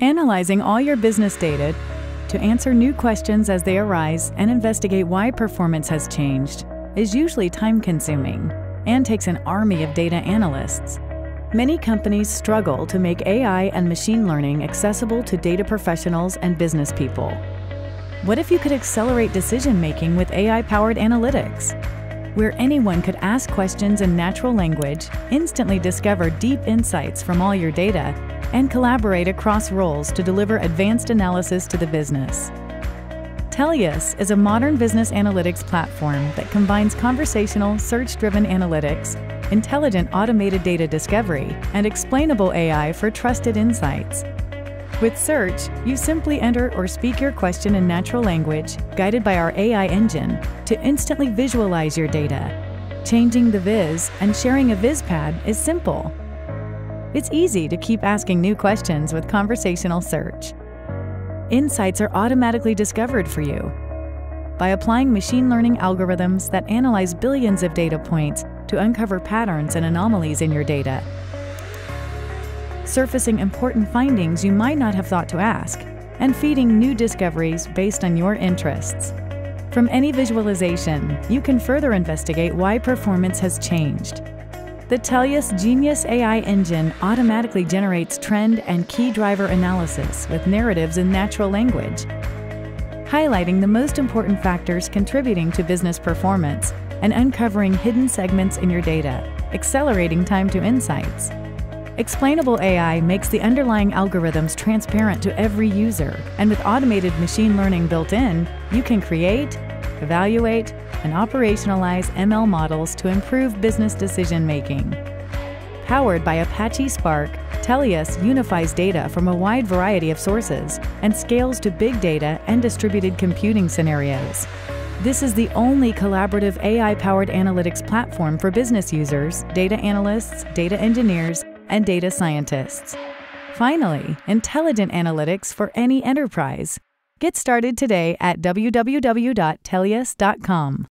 Analyzing all your business data to answer new questions as they arise and investigate why performance has changed is usually time consuming and takes an army of data analysts. Many companies struggle to make AI and machine learning accessible to data professionals and business people. What if you could accelerate decision making with AI powered analytics? Where anyone could ask questions in natural language, instantly discover deep insights from all your data, and collaborate across roles to deliver advanced analysis to the business. Tellius is a modern business analytics platform that combines conversational, search driven analytics, intelligent automated data discovery, and explainable AI for trusted insights. With Search, you simply enter or speak your question in natural language, guided by our AI engine, to instantly visualize your data. Changing the viz and sharing a VizPad is simple. It's easy to keep asking new questions with conversational search. Insights are automatically discovered for you. By applying machine learning algorithms that analyze billions of data points to uncover patterns and anomalies in your data, surfacing important findings you might not have thought to ask, and feeding new discoveries based on your interests. From any visualization, you can further investigate why performance has changed. The Tellius Genius AI engine automatically generates trend and key driver analysis with narratives in natural language, highlighting the most important factors contributing to business performance and uncovering hidden segments in your data, accelerating time to insights. Explainable AI makes the underlying algorithms transparent to every user, and with automated machine learning built in, you can create, evaluate, and operationalize ML models to improve business decision making. Powered by Apache Spark, Tellius unifies data from a wide variety of sources and scales to big data and distributed computing scenarios. This is the only collaborative AI powered analytics platform for business users, data analysts, data engineers, and data scientists. Finally, intelligent analytics for any enterprise. Get started today at www.tellius.com.